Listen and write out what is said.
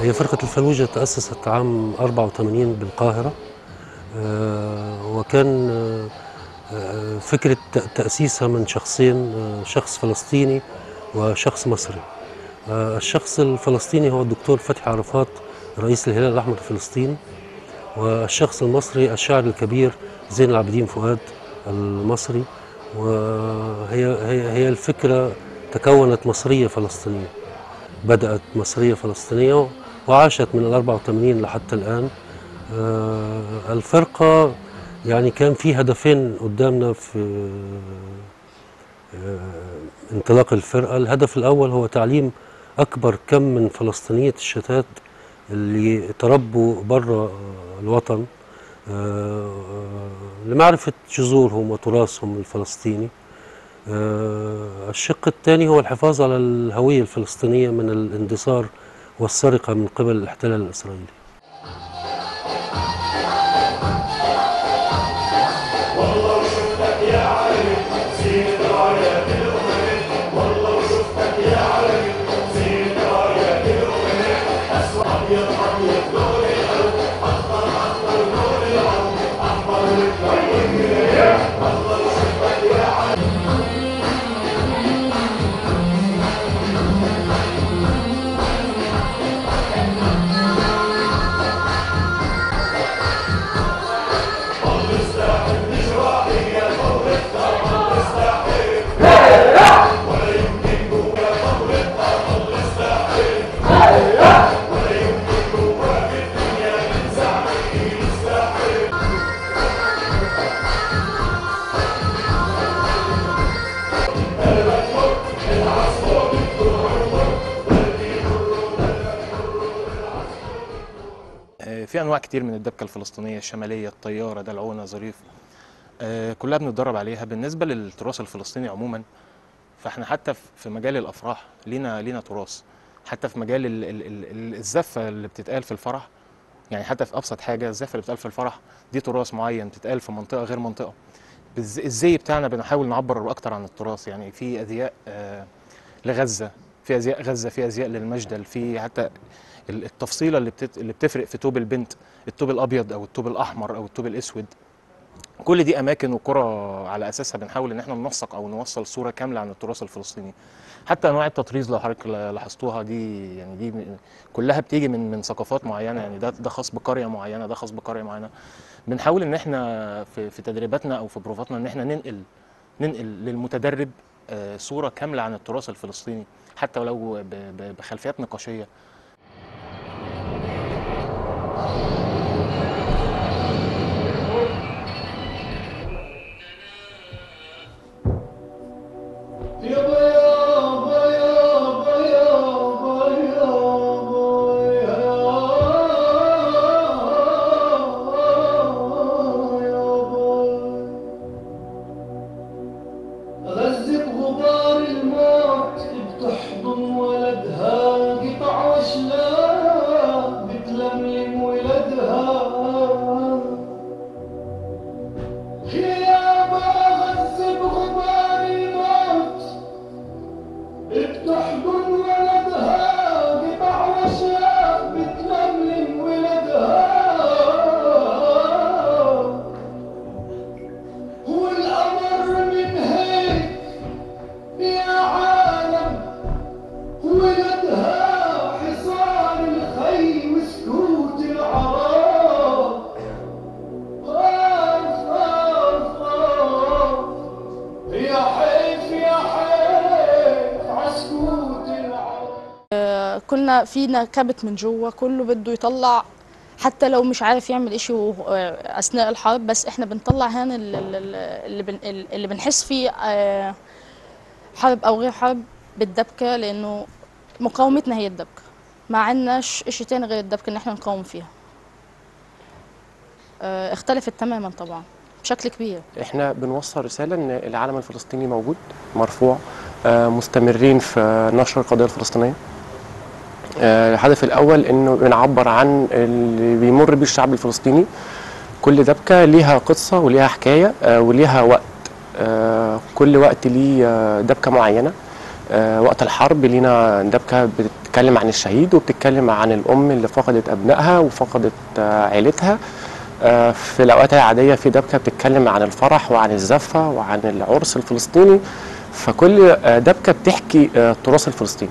هي فرقة الفلوجة تأسست عام 84 بالقاهرة. وكان آه، آه، فكرة تأ- تأسيسها من شخصين آه، شخص فلسطيني وشخص مصري. آه، الشخص الفلسطيني هو الدكتور فتحي عرفات رئيس الهلال الأحمر الفلسطيني والشخص المصري الشاعر الكبير زين العابدين فؤاد المصري. وهي هي هي الفكرة تكونت مصرية فلسطينية بدأت مصرية فلسطينية وعاشت من ال 84 لحتى الآن. آه، الفرقة يعني كان في هدفين قدامنا في آه، انطلاق الفرقة. الهدف الأول هو تعليم أكبر كم من فلسطينية الشتات اللي تربوا بره الوطن آه، لمعرفة جذورهم وتراثهم الفلسطيني. آه، الشق الثاني هو الحفاظ على الهوية الفلسطينية من الاندثار والسرقة من قبل الاحتلال الإسرائيلي. في أنواع كتير من الدبكة الفلسطينية الشماليه الطيارة دلعونه ظريف. آه، كلها بنتدرب عليها. بالنسبة للتراث الفلسطيني عموما فإحنا حتى في- مجال الأفراح لينا لينا تراث. حتى في مجال ال- ال- ال- الزفة اللي بتتقال في الفرح يعني حتى في أبسط حاجة الزفة اللي بتتقال في الفرح دي تراث معين بتتقال في منطقة غير منطقة. الزي بتاعنا بنحاول نعبر أكتر عن التراث. يعني في ازياء آه، لغزة في ازياء غزة في ازياء للمجدل في حتى التفصيلة اللي بتت... اللي بتفرق في توب البنت التوب الأبيض أو التوب الأحمر أو التوب الأسود. كل دي أماكن وقرى على أساسها بنحاول إن إحنا ننسق أو نوصل صورة كاملة عن التراث الفلسطيني. حتى أنواع التطريز لو حضرتك لاحظتوها دي يعني دي كلها بتيجي من من ثقافات معينة. يعني ده ده خاص بقرية معينة ده خاص بقرية معينة. بنحاول إن إحنا في في تدريباتنا أو في بروفاتنا إن إحنا ننقل ننقل للمتدرب آه، صورة كاملة عن التراث الفلسطيني. حتى ولو بخلفيات نقاشية. فينا كبت من جوه كله بده يطلع حتى لو مش عارف يعمل إشي وهو- أثناء الحرب بس إحنا بنطلع ال- اللي اللي بنحس فيه آه، حرب أو غير حرب بالدبكة لأنه مقاومتنا هي الدبكة. ما عندناش إشي تاني غير الدبكة ان إحنا نقاوم فيها. آه، اختلفت تماما طبعا بشكل كبير. إحنا بنوصل رسالة إن العالم الفلسطيني موجود مرفوع آه، مستمرين في نشر القضية الفلسطينية. آه، الهدف الأول إنه بنعبر عن اللي بيمر بيه الشعب الفلسطيني. كل دبكة ليها قصة وليها حكاية آه، وليها وقت. آه، كل وقت ليه آه، دبكة معينة. آه، وقت الحرب لينا دبكة بتتكلم عن الشهيد وبتتكلم عن الأم اللي فقدت أبنائها وفقدت آه، عيلتها. آه، في الأوقات العادية في دبكة بتتكلم عن الفرح وعن الزفة وعن العرس الفلسطيني. فكل آه، دبكة بتحكي آه، التراث الفلسطيني.